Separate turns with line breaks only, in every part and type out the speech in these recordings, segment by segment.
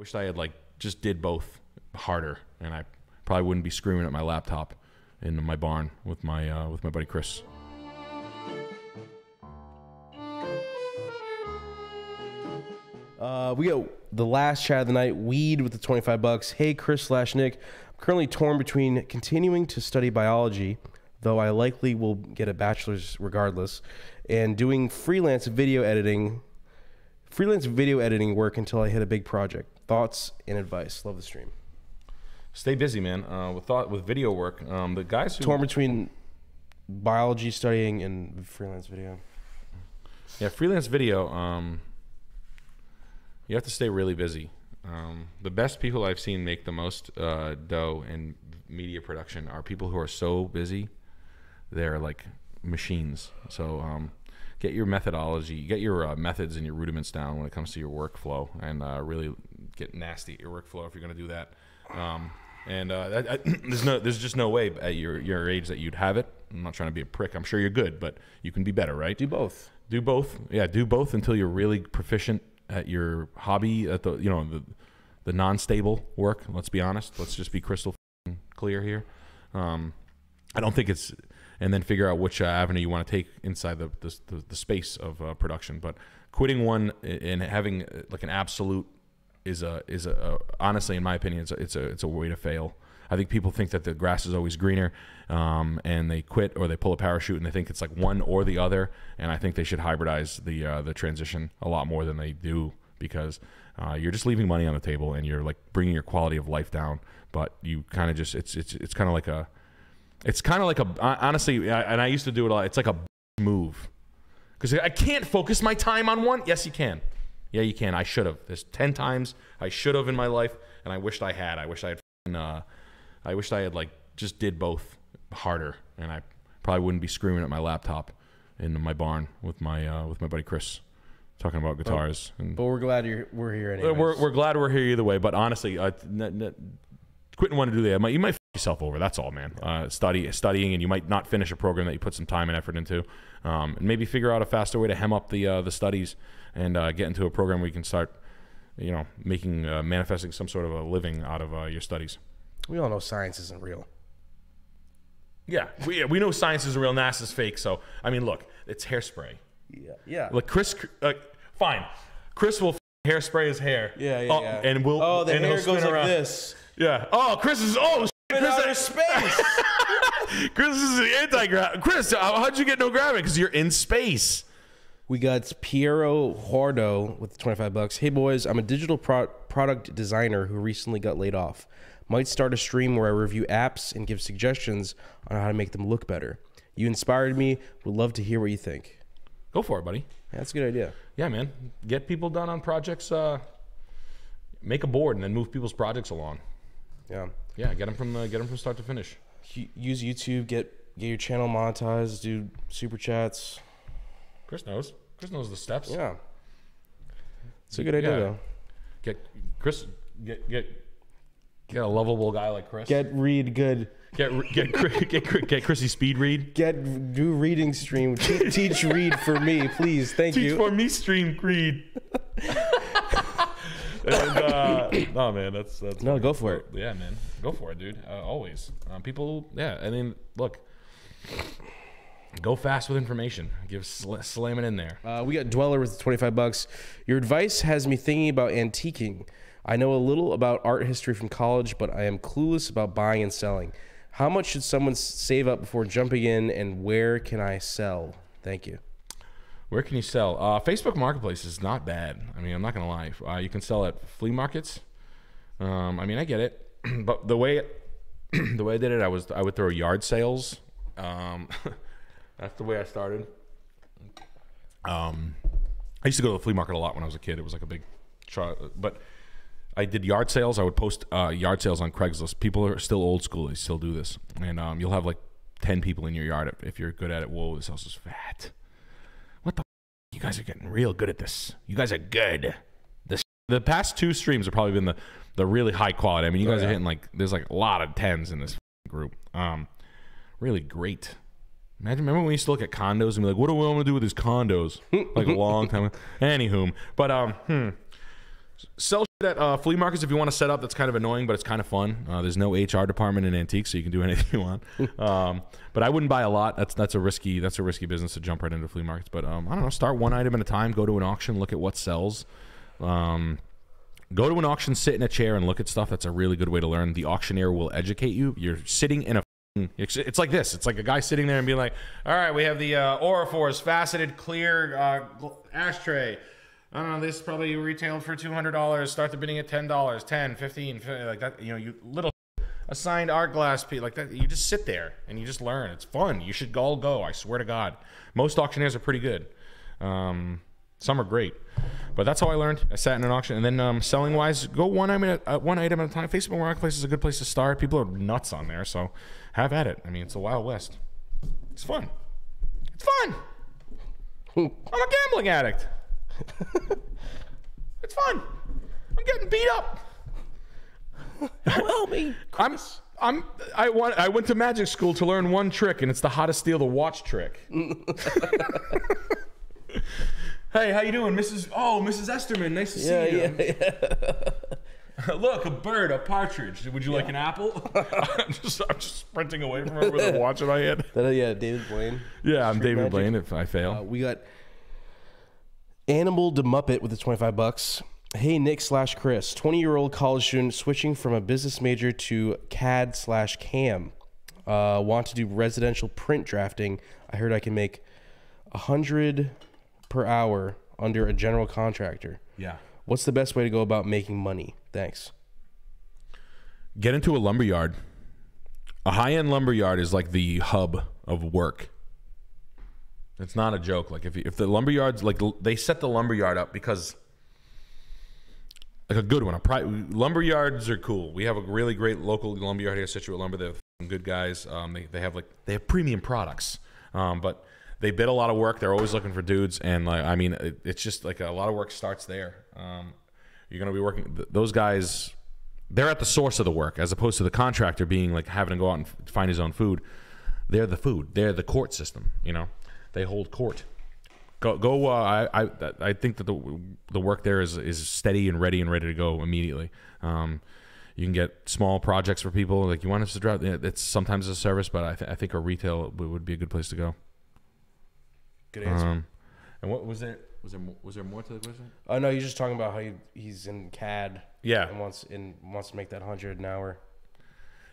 wish I had like just did both harder, and I probably wouldn't be screaming at my laptop in my barn with my uh, with my buddy Chris.
Uh, we got the last chat of the night. Weed with the twenty-five bucks. Hey, Chris slash Nick. I'm currently torn between continuing to study biology, though I likely will get a bachelor's regardless, and doing freelance video editing, freelance video editing work until I hit a big project. Thoughts and advice. Love the stream.
Stay busy, man. Uh, with thought with video work, um, the guys who
Torn between biology studying and freelance video.
Yeah, freelance video. Um, you have to stay really busy. Um, the best people I've seen make the most uh, dough in media production are people who are so busy, they're like machines. So um, get your methodology, get your uh, methods and your rudiments down when it comes to your workflow, and uh, really get nasty at your workflow if you're going to do that. Um, and uh, I, I, there's no, there's just no way at your your age that you'd have it. I'm not trying to be a prick. I'm sure you're good, but you can be better, right?
Do both.
Do both. Yeah, do both until you're really proficient at your hobby, at the you know the the non-stable work. Let's be honest. Let's just be crystal clear here. Um, I don't think it's, and then figure out which uh, avenue you want to take inside the the, the, the space of uh, production. But quitting one and having uh, like an absolute is a is a, a honestly, in my opinion, it's a, it's a it's a way to fail. I think people think that the grass is always greener, um, and they quit or they pull a parachute and they think it's like one or the other. And I think they should hybridize the uh, the transition a lot more than they do because uh, you're just leaving money on the table and you're like bringing your quality of life down. But you kind of just it's it's it's kind of like a it's kind of like a honestly, and I used to do it a lot. It's like a move because I can't focus my time on one. Yes, you can. Yeah, you can. I should have. There's ten times I should have in my life, and I wished I had. I wish I had. Uh, I wished I had like just did both harder, and I probably wouldn't be screaming at my laptop in my barn with my uh, with my buddy Chris talking about guitars.
But, and but we're glad you're we're here anyway.
We're, we're glad we're here either way. But honestly, uh, n- n- quitting want to do that. You might yourself over. That's all, man. Uh, study studying, and you might not finish a program that you put some time and effort into. Um, and maybe figure out a faster way to hem up the uh, the studies and uh, get into a program where you can start, you know, making uh, manifesting some sort of a living out of uh, your studies.
We all know science isn't real.
Yeah, we, we know science isn't real. NASA's fake. So I mean, look, it's hairspray.
Yeah, yeah.
Look, Chris, uh, fine. Chris will f- hairspray his hair.
Yeah, yeah,
oh,
yeah.
And we'll.
Oh, the
and
hair goes like this.
Yeah. Oh, Chris is. Oh, Chris,
outer space.
Chris is the anti-grav. Chris, how- how'd you get no gravity? Because you're in space.
We got Piero Hordo with 25 bucks. Hey boys, I'm a digital pro- product designer who recently got laid off. Might start a stream where I review apps and give suggestions on how to make them look better. You inspired me. Would love to hear what you think.
Go for it, buddy.
Yeah, that's a good idea.
Yeah, man. Get people done on projects. Uh, make a board and then move people's projects along.
Yeah.
Yeah, get them from uh, get them from start to finish.
Use YouTube, get get your channel monetized, do super chats.
Chris knows. Chris knows the steps.
Yeah. It's a good idea
Yeah.
though.
Get Chris. Get get get a lovable guy like Chris.
Get read good.
get get get get Chrissy speed read.
Get do reading stream. Te- teach read for me, please. Thank
Teach
you.
for me stream Creed. and, uh, oh man, that's that's
No, go for it.
Yeah, man, go for it, dude. Uh, always. Um, people, yeah. I mean, look, go fast with information. Give sl- slam it in there.
Uh, we got Dweller with 25 bucks. Your advice has me thinking about antiquing. I know a little about art history from college, but I am clueless about buying and selling. How much should someone save up before jumping in, and where can I sell? Thank you.
Where can you sell? Uh, Facebook Marketplace is not bad. I mean, I'm not gonna lie. Uh, you can sell at flea markets. Um, I mean, I get it, but the way the way I did it, I was I would throw yard sales. Um, that's the way I started. Um, I used to go to the flea market a lot when I was a kid. It was like a big, try, but I did yard sales. I would post uh, yard sales on Craigslist. People are still old school. They still do this, and um, you'll have like ten people in your yard if- if you're good at it. Whoa, this house is fat. What the? F- you guys are getting real good at this. You guys are good. This the past two streams have probably been the the really high quality. I mean, you guys are hitting like there's like a lot of tens in this group. Um, really great. Imagine, remember when we used to look at condos and be like, "What do we want to do with these condos?" like a long time. ago. Anywho, but um, hmm. sell That uh, flea markets, if you want to set up, that's kind of annoying, but it's kind of fun. Uh, there's no HR department in antiques, so you can do anything you want. um, but I wouldn't buy a lot. That's that's a risky that's a risky business to jump right into flea markets. But um, I don't know. Start one item at a time. Go to an auction. Look at what sells. Um, go to an auction, sit in a chair, and look at stuff. That's a really good way to learn. The auctioneer will educate you. You're sitting in a it's, like this. It's like a guy sitting there and being like, "All right, we have the uh, Orrefors faceted clear uh, ashtray. I don't know. This probably retailed for two hundred dollars. Start the bidding at ten dollars, 10 15 50, like that. You know, you little assigned art glass piece like that. You just sit there and you just learn. It's fun. You should all go. I swear to God. Most auctioneers are pretty good. Um, some are great, but that's how I learned. I sat in an auction, and then um, selling wise, go one item at uh, one item at a time. Facebook Marketplace is a good place to start. People are nuts on there, so have at it. I mean, it's the Wild West. It's fun. It's fun. I'm a gambling addict. it's fun. I'm getting beat up.
Help me.
I'm I'm I want I went to magic school to learn one trick, and it's the how to steal the watch trick. hey, how you doing, Mrs. Oh, Mrs. Esterman, nice to see you.
yeah, yeah.
Look, a bird, a partridge. Would you like an apple? I'm just I'm just sprinting away from her with a watch in my hand.
That, yeah, David Blaine.
Yeah, I'm
Street
David
magic.
Blaine. If I fail,
Uh, we got Animal de Muppet with the 25 bucks. Hey, Nick slash Chris, 20 year old college student switching from a business major to CAD slash CAM. Uh, want to do residential print drafting. I heard I can make a 100 per hour under a general contractor.
yeah.
What's the best way to go about making money? Thanks.
Get into a lumber yard. A high end lumber yard is like the hub of work. It's not a joke. Like if if the lumberyards like they set the lumberyard up because like a good one. A pri- lumberyards are cool. We have a really great local lumberyard here, Scituate Lumber. They're good guys. Um, they they have like they have premium products, um, but they bid a lot of work. They're always looking for dudes, and like I mean, it, it's just like a lot of work starts there. Um, you're gonna be working. th- Those guys, they're at the source of the work, as opposed to the contractor being like having to go out and find his own food. They're the food. They're the court system. You know, they hold court. Go, go. Uh, I, I, I think that the the work there is is steady and ready and ready to go immediately. Um, you can get small projects for people. Like you want us to drive. It's sometimes a service, but I, th- I think a retail would, would be a good place to go.
Good answer.
Um, and what was there? Was there more, was there more to the question?
Oh no, you're just talking about how he, he's in CAD
Yeah,
and wants and wants to make that hundred an hour.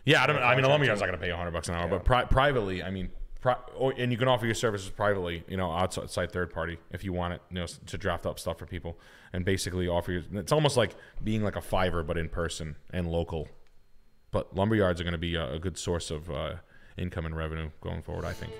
Yeah, I don't. I mean, a lumber yard's not going to pay hundred bucks an hour, but pri- privately, I mean, and you can offer your services privately, you know, outside third party if you want it, you know, to draft up stuff for people and basically offer your. It's almost like being like a Fiverr, but in person and local. But lumber yards are going to be a, a good source of uh, income and revenue going forward, I think.